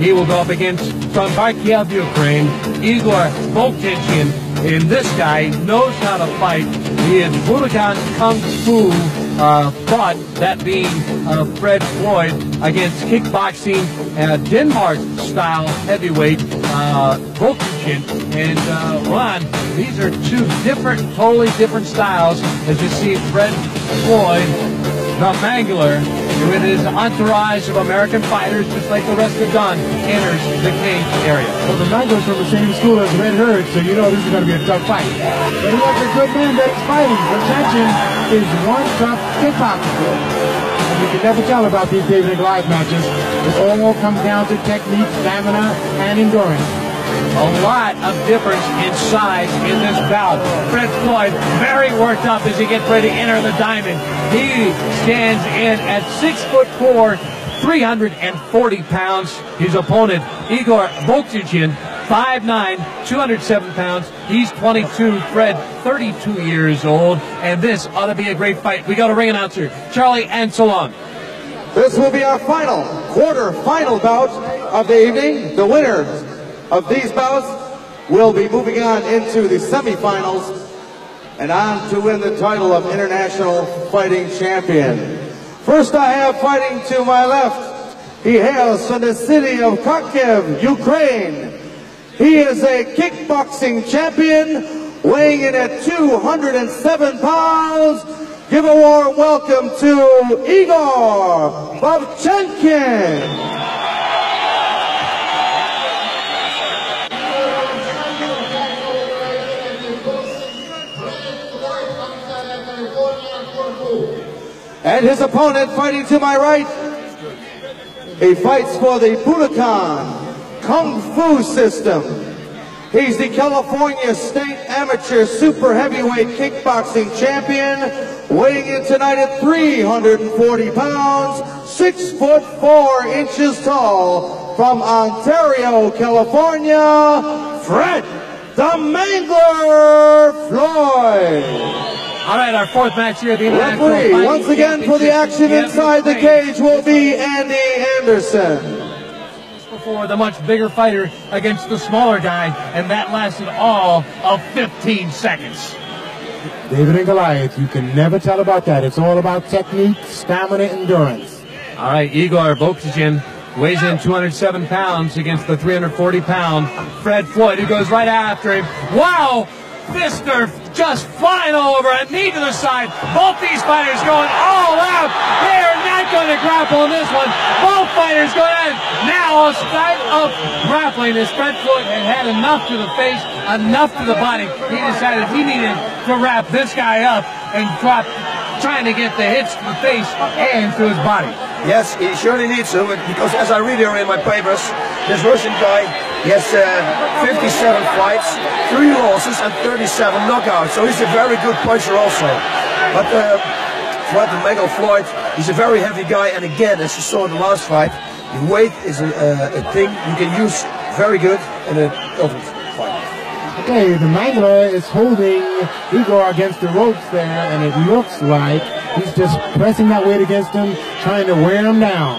He will go up against from Kharkiv, Ukraine, Igor Vovchanchyn. And this guy knows how to fight. He is Budokan Kung Fu uh, fought, that being uh, Fred Floyd, against kickboxing uh, Denmark-style heavyweight uh. And uh, Ron, these are two different, totally different styles. As you see, Fred Floyd, the Mangler, with his entourage of American fighters, just like the rest of Gun, enters the cage area. Well, the Mangler's from the same school as Red Herd, so you know this is going to be a tough fight. But he has a good man that's fighting. Protection is one tough kickboxer. You can never tell about these David and Goliath matches. It all comes down to technique, stamina, and endurance. A lot of difference in size in this bout. Fred Floyd very worked up as he gets ready to enter the diamond. He stands in at six foot four, 340 pounds. His opponent, Igor Vovchanchyn, 5'9", 207 pounds. He's 22. Fred, 32 years old. And this ought to be a great fight. We got a ring announcer, Charlie Anselon. This will be our final, quarter final bout of the evening. The winner of these bouts will be moving on into the semifinals and on to win the title of International Fighting Champion. First I have fighting to my left. He hails from the city of Kharkiv, Ukraine. He is a kickboxing champion weighing in at 207 pounds. Give a warm welcome to Igor Vovchanchyn. And his opponent fighting to my right, he fights for the Budokan Kung Fu system. He's the California State Amateur Super Heavyweight Kickboxing Champion, weighing in tonight at 340 pounds, 6 foot 4 inches tall, from Ontario, California, Fred the Mangler Floyd. All right, our fourth match here at the International Referee, Fighting once again for the action inside the cage will be Andy Anderson. Before the much bigger fighter against the smaller guy, and that lasted all of 15 seconds. David and Goliath, you can never tell about that. It's all about technique, stamina, endurance. All right, Igor Vovchanchyn weighs in 207 pounds against the 340 pound Fred Floyd, who goes right after him. Wow! Fister just flying all over, a knee to the side. Both these fighters going all out. They are not going to grapple in this one. Both fighters going it. Now a start of grappling as Fred Floyd had had enough to the face, enough to the body. He decided he needed to wrap this guy up and drop, trying to get the hits to the face and to his body. Yes, he surely needs to, because as I read here in my papers, this Russian guy, he has uh, 57 fights, 3 losses and 37 knockouts, so he's a very good puncher also. But uh, the Mangler Floyd, he's a very heavy guy, and again, as you saw in the last fight, the weight is a, a thing you can use very good in a tough fight. Okay, the Mangler is holding Igor against the ropes there, and it looks like he's just pressing that weight against him, trying to wear him down.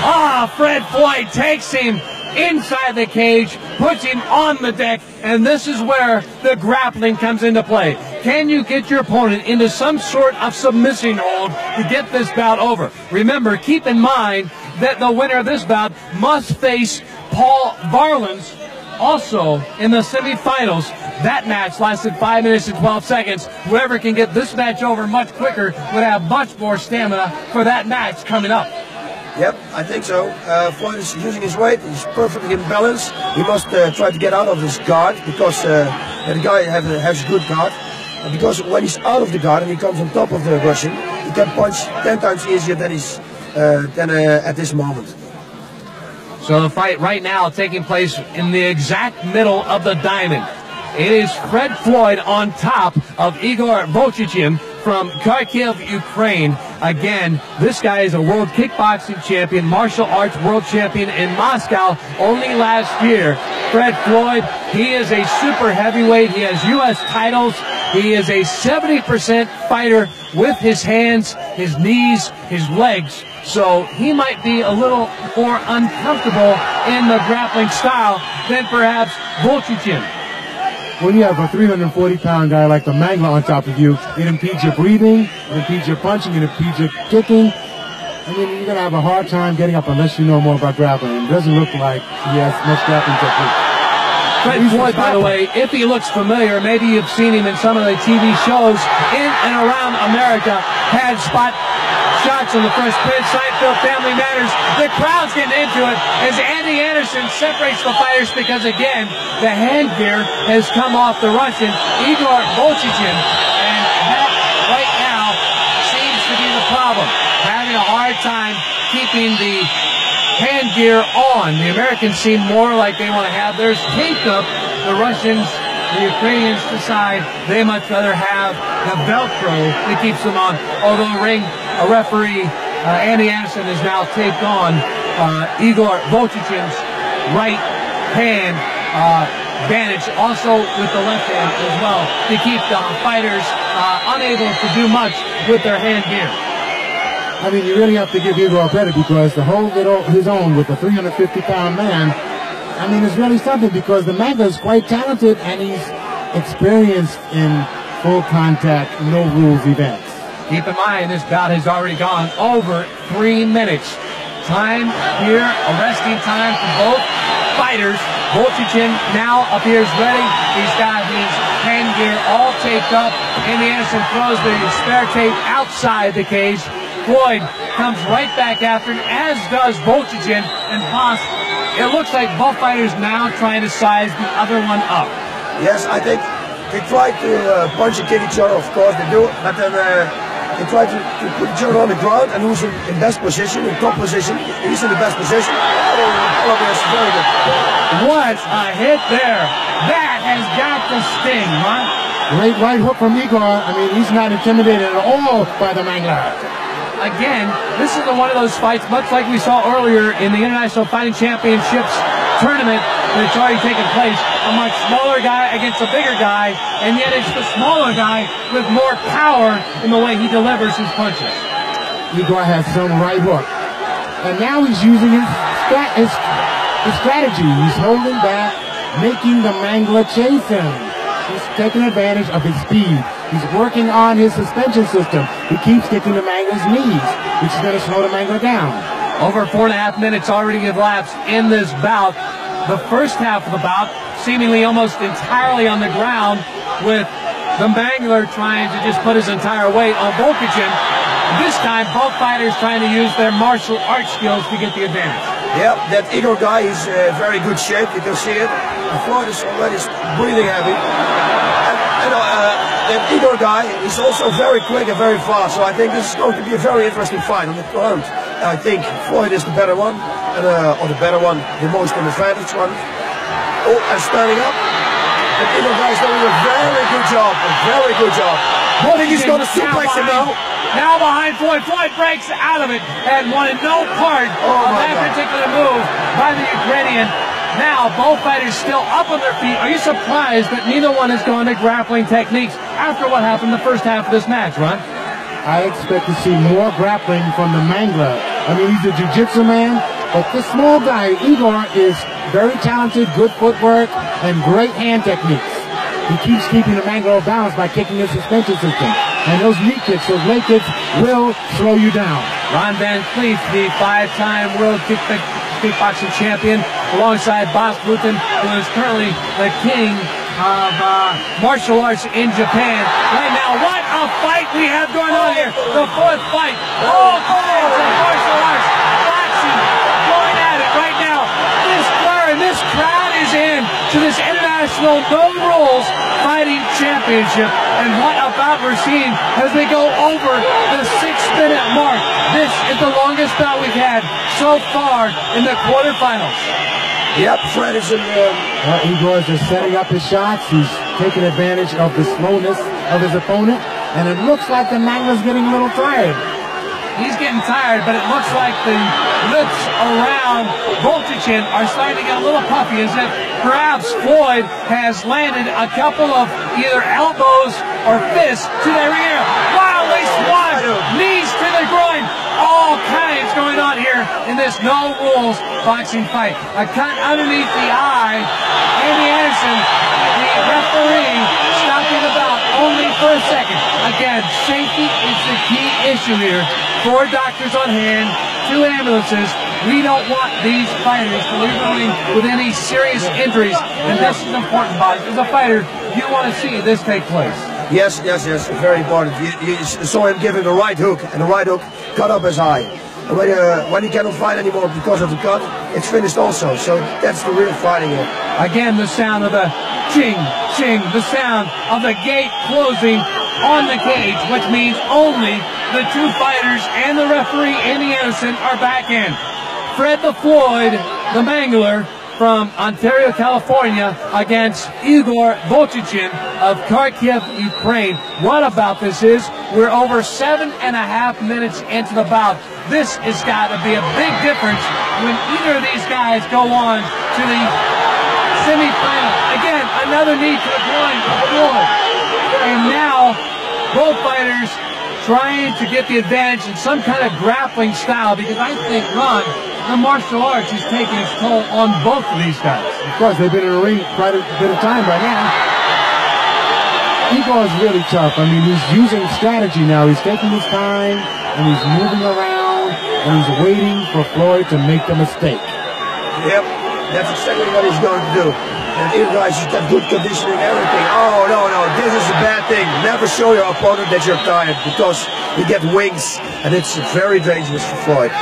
Ah, Fred Floyd takes him inside the cage, puts him on the deck, and this is where the grappling comes into play. Can you get your opponent into some sort of submission hold to get this bout over? Remember, keep in mind that the winner of this bout must face Paul Varelans also in the semifinals. That match lasted 5 minutes and 12 seconds. Whoever can get this match over much quicker would have much more stamina for that match coming up. Yep, I think so. Uh, Floyd is using his weight. He's perfectly in balance. He must uh, try to get out of his guard because uh, the guy have, has a good guard. And because when he's out of the guard and he comes on top of the Russian, he can punch 10 times easier than he's uh, than uh, at this moment. So the fight right now taking place in the exact middle of the diamond. It is Fred Floyd on top of Igor Vovchanchyn from Kharkiv, Ukraine. Again, this guy is a world kickboxing champion, martial arts world champion in Moscow only last year. Fred Floyd, he is a super heavyweight. He has U.S. titles He is a 70% fighter with his hands, his knees, his legs. So he might be a little more uncomfortable in the grappling style than perhaps Volchichin. When you have a 340 pound guy like the Mangler on top of you, it impedes your breathing, it impedes your punching, it impedes your kicking. I mean, you're going to have a hard time getting up unless you know more about grappling. It doesn't look like he has much grappling technique. Floyd, by the way, if he looks familiar, maybe you've seen him in some of the TV shows in and around America, had spot shots on the first pitch. Seinfeld Family Matters. The crowd's getting into it as Andy Anderson separates the fighters because, again, the hand gear has come off the Russian, Igor Volchichin. And that, right now, seems to be the problem. Having a hard time keeping the hand gear on. The Americans seem more like they want to have theirs taped up. The Russians the Ukrainians decide they much rather have the Velcro that keeps them on. Although ring a referee, uh, Andy Anderson, is now taped on uh, Igor Volchichin's right hand uh, bandage, also with the left hand as well, to keep the fighters uh, unable to do much with their hand gear. I mean, you really have to give Igor credit because to hold it all his own with a 350-pound man I mean, it's really something because the Mangler is quite talented and he's experienced in full contact, no rules events. Keep in mind, this bout has already gone over three minutes. Time here, arresting time for both fighters. Volchichin now appears ready. He's got his hand gear all taped up. Andy Anderson throws the spare tape outside the cage. Floyd comes right back after him, as does Volchichin and Haas it looks like both fighters now trying to size the other one up. Yes, I think they try to uh, punch and kick each other, of course they do, but then uh, they try to, to, put each other on the ground and who's in, in, best position, in top position, he's in the best position. Oh, very good. What a hit there. That has got to sting, huh? Great right hook from Igor. I mean, he's not intimidated at all by the Mangler again, this is one of those fights, much like we saw earlier in the International Fighting Championships tournament that's already taken place. A much smaller guy against a bigger guy, and yet it's the smaller guy with more power in the way he delivers his punches. Igor has some right hook. And now he's using his, his, his strategy. He's holding back, making the Mangler chase him. He's taking advantage of his speed. He's working on his suspension system. He keeps kicking the Mangler's knees, which is going to slow the Mangler down. Over four and a half minutes already elapsed in this bout. The first half of the bout seemingly almost entirely on the ground with the Mangler trying to just put his entire weight on Volchichin. This time, both fighters trying to use their martial arts skills to get the advantage. Yeah, that Igor guy is uh, very good shape. You can see it. The Floyd is already breathing heavy. And, and uh, that Igor guy is also very quick and very fast. So I think this is going to be a very interesting fight on the ground. I think Floyd is the better one, and, uh, or the better one, the most advantage one. Oh, and standing up. The Igor guy is doing a very good job, a very good job. I think he's going to suplex him now. Now behind Floyd. Floyd breaks out of it and wanted no part oh of that God. particular move by the Ukrainian. Now, both fighters still up on their feet. Are you surprised that neither one has gone to grappling techniques after what happened the first half of this match, Ron? I expect to see more grappling from the Mangler. I mean, he's a jiu-jitsu man, but this small guy, Igor, is very talented, good footwork, and great hand techniques. He keeps keeping the Mangler balanced by kicking his suspension system. And those knee kicks, those leg kicks, will slow you down. Ron Van Clief, the five-time world kickback kickboxing champion, alongside Bas Rutten, who is currently the king of uh, martial arts in Japan. Right now, what a fight we have going on here. The fourth fight. All kinds of martial arts. Boxing going at it right now. This crowd, this crowd is in to this international no rules fighting championship. And what about we're seeing as we go over the six minute mark. This is the longest bout we've had so far in the quarterfinals. Yep, Fred is in there. Uh, Igor is just setting up his shots. He's taking advantage of the slowness of his opponent. And it looks like the Mangler's getting a little tired. He's getting tired, but it looks like the lips around Voltichin are starting to get a little puffy as if perhaps Floyd has landed a couple of either elbows or fists to their ear. Wildly swash, knees to the groin. All kinds going on here in this no rules boxing fight. A cut underneath the eye. Andy Anderson, the referee, stopping the bout only for a second. Again, safety is the key issue here. Four doctors on hand, two ambulances. We don't want these fighters to leave with any serious injuries, and this is important, Bob. As a fighter, you want to see this take place. Yes, yes, yes, very important. You, you saw him give him a right hook, and the right hook cut up his eye. When, uh, when he cannot fight anymore because of the cut, it's finished also. So that's the real fighting here. Again, the sound of the ching, ching, the sound of the gate closing on the cage, which means only the two fighters and the referee, Andy Anderson, are back in. Fred the Floyd, the Mangler, from Ontario, California against Igor Volchichin of Kharkiv, Ukraine. What about this is we're over seven and a half minutes into the bout. This has got to be a big difference when either of these guys go on to the semifinal. Again, another knee to the groin Floyd. And now both fighters trying to get the advantage in some kind of grappling style because I think Ron, the martial arts is taking its toll on both of these guys. Of course, they've been in the ring quite a bit of time by now. Igor is really tough. I mean, he's using strategy now. He's taking his time, and he's moving around, and he's waiting for Floyd to make the mistake. Yep, that's exactly what he's going to do. And guys, he's good conditioning, everything. Oh, no, no, this is a bad thing. Never show your opponent that you're tired because you get wings, and it's very dangerous for Floyd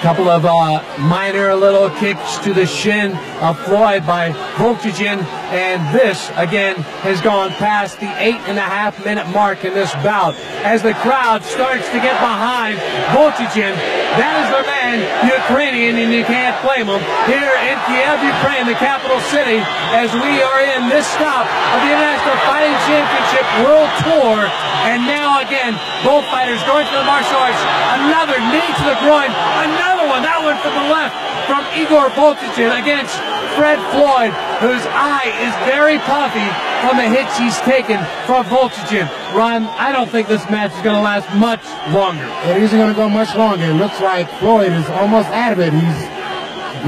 couple of uh, minor little kicks to the shin of Floyd by Voltigin, and this again has gone past the eight and a half minute mark in this bout. As the crowd starts to get behind Voltigin, that is the man, Ukrainian, and you can't blame him. Here in Kiev, Ukraine, the capital city, as we are in this stop of the International Fighting Championship World Tour, and now again, both fighters going to the martial arts. Another knee to the groin, another one, that one from the left from Igor Voltichin against Fred Floyd, whose eye is very puffy from the hits he's taken from Voltichin. Ron, I don't think this match is going to last much longer. It isn't going to go much longer. It looks like Floyd is almost out of it. He's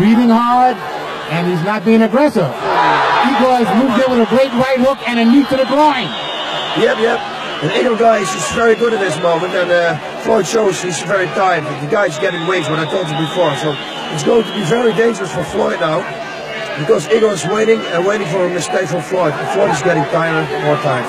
breathing hard, and he's not being aggressive. Igor has moved in with a great right hook and a knee to the groin. Yep, yep. And Igor guys is very good at this moment, and uh, Floyd shows he's very tired. The guy's getting wings, what I told you before. So it's going to be very dangerous for Floyd now, because Igor is waiting and waiting for a mistake from Floyd. Floyd is getting tired more time.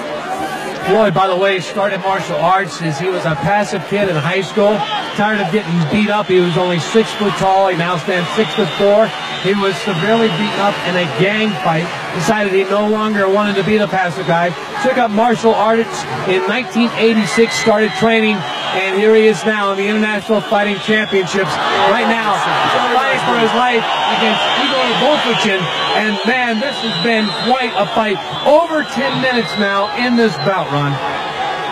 Floyd, by the way, started martial arts as he was a passive kid in high school. Tired of getting beat up. He was only six foot tall. He now stands six foot four. He was severely beaten up in a gang fight. Decided he no longer wanted to be the passive guy. Took up martial arts in 1986. Started training, and here he is now in the International Fighting Championships. Right now, fighting for his life against Igor Volkichin. And man, this has been quite a fight. Over 10 minutes now in this bout run.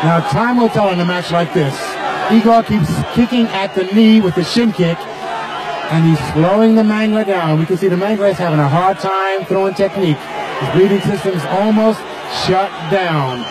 Now, time will tell in a match like this. Igor keeps kicking at the knee with the shin kick and he's slowing the Mangler down. We can see the Mangler is having a hard time throwing technique. His breathing system's almost shut down.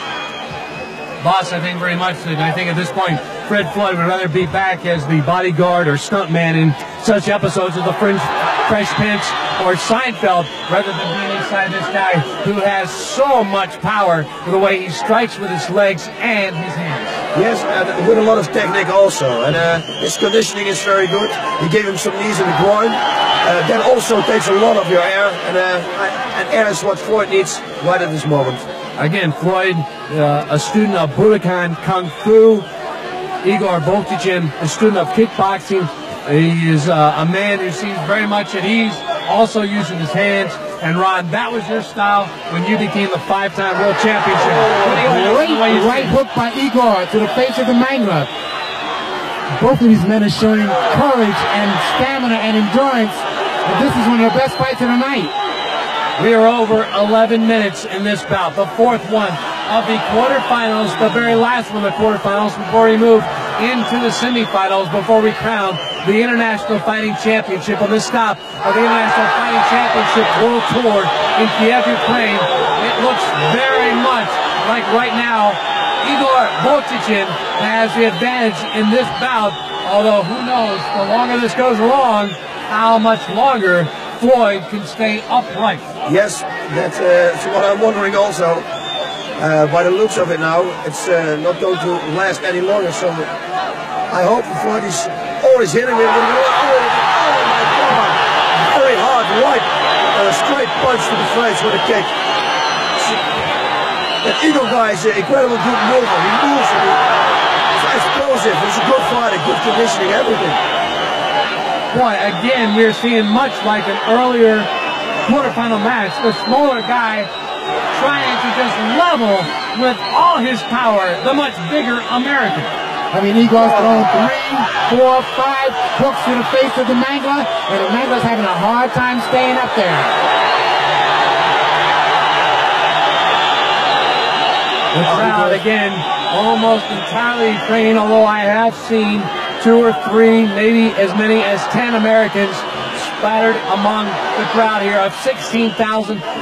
Bas, I think very much I think at this point, Fred Floyd would rather be back as the bodyguard or stuntman in such episodes of The Fringe, Fresh Prince or Seinfeld rather than being inside this guy who has so much power with the way he strikes with his legs and his hands. Yes, and with a lot of technique also. And uh, his conditioning is very good. He gave him some knees in the groin. Uh, that also takes a lot of your air. And, uh, and air is what Floyd needs right at this moment. Again, Floyd, uh, a student of Budokan Kung Fu. Igor Voltichin, a student of kickboxing. He is uh, a man who seems very much at ease, also using his hands. And Ron, that was your style when you became the five-time world championship. Great right hook by Igor to the face of the Mangler. Both of these men are showing courage and stamina and endurance. But this is one of the best fights of the night. We are over 11 minutes in this bout, the fourth one of the quarterfinals, the very last one of the quarterfinals before we move into the semifinals before we crown the International Fighting Championship on the stop of the International Fighting Championship World Tour in Kiev, Ukraine. It looks very much like right now Igor Vovchanchyn has the advantage in this bout, although who knows, the longer this goes along, how much longer Floyd can stay upright. Yes, that's, uh, that's what I'm wondering also. Uh, by the looks of it now, it's uh, not going to last any longer. So I hope is always hitting him. Oh, oh! Very hard right, a straight punch to the face with a kick. That Eagle guy is an incredible good mover. He moves he's explosive. He's a good fighter, good conditioning, everything. Boy, again, we're seeing much like an earlier quarterfinal match. The smaller guy trying to just level with all his power the much bigger American. I mean, Igor's thrown three, four, five hooks to the face of the Mangler, and the Mangler's having a hard time staying up there. The crowd, again, almost entirely Ukrainian, although I have seen two or three, maybe as many as 10 Americans splattered among the crowd here of 16,000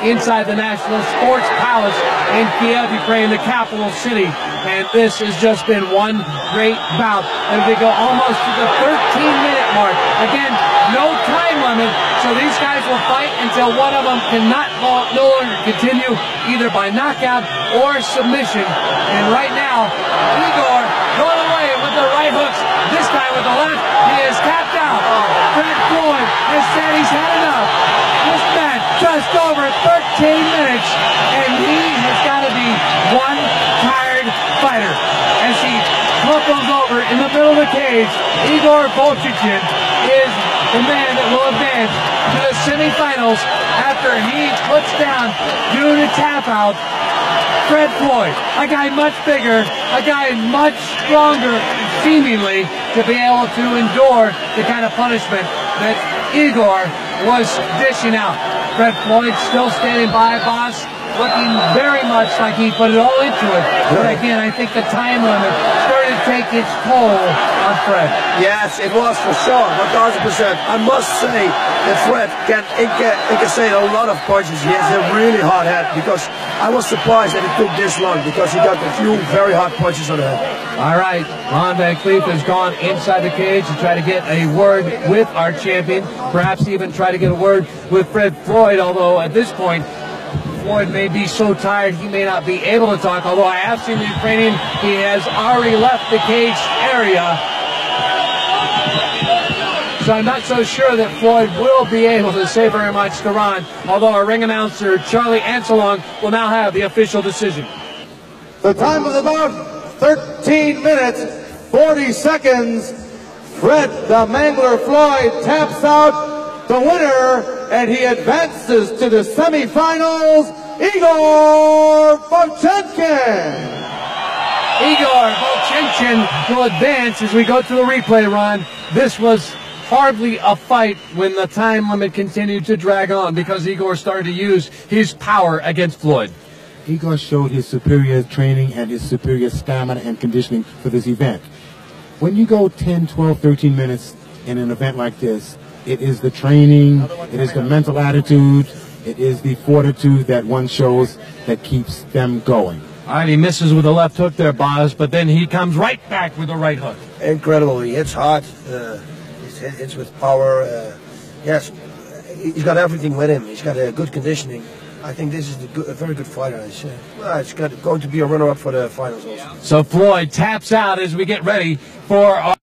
inside the National Sports Palace in Kiev, Ukraine, the capital city. And this has just been one great bout. And we go almost to the 13-minute mark. Again, no time limit, so these guys will fight until one of them cannot no longer continue either by knockout or submission. And right now, Igor going away with the right hooks. Time with the left, he is tapped out. Fred Floyd has said he's had enough. This match just over 13 minutes, and he has got to be one tired fighter. As he topples over in the middle of the cage, Igor Vovchanchyn is the man that will advance to the semifinals after he puts down due to tap out Fred Floyd, a guy much bigger, a guy much stronger, seemingly, to be able to endure the kind of punishment that Igor was dishing out. Fred Floyd still standing by, Bas, looking very much like he put it all into it. But again, I think the time limit take its toll on Fred. Yes, it was for sure, 1,000%. I must say that Fred can incassate a lot of punches. He has a really hard head because I was surprised that it took this long because he got a few very hard punches on the head. All right, Ron Van Clief has gone inside the cage to try to get a word with our champion, perhaps even try to get a word with Fred Floyd, although at this point, Floyd may be so tired he may not be able to talk, although I have seen the Ukrainian, he has already left the cage area. So I'm not so sure that Floyd will be able to say very much to Ron, although our ring announcer, Charlie Anselong, will now have the official decision. The time of the bout 13 minutes, 40 seconds. Fred the Mangler Floyd taps out the winner and he advances to the semifinals, Igor Vovchanchyn. Igor Vovchanchyn will advance as we go to the replay, Ron. This was hardly a fight when the time limit continued to drag on because Igor started to use his power against Floyd. Igor showed his superior training and his superior stamina and conditioning for this event. When you go 10, 12, 13 minutes in an event like this, it is the training, it is the mental attitude, it is the fortitude that one shows that keeps them going. All right, he misses with a left hook there, Bas, but then he comes right back with a right hook. Incredible. He hits hard. Uh, he hits with power. Uh, yes, he's got everything with him. He's got a good conditioning. I think this is a, good, a very good fighter. It's, uh, well, it's got, going to be a runner-up for the finals also. So Floyd taps out as we get ready for our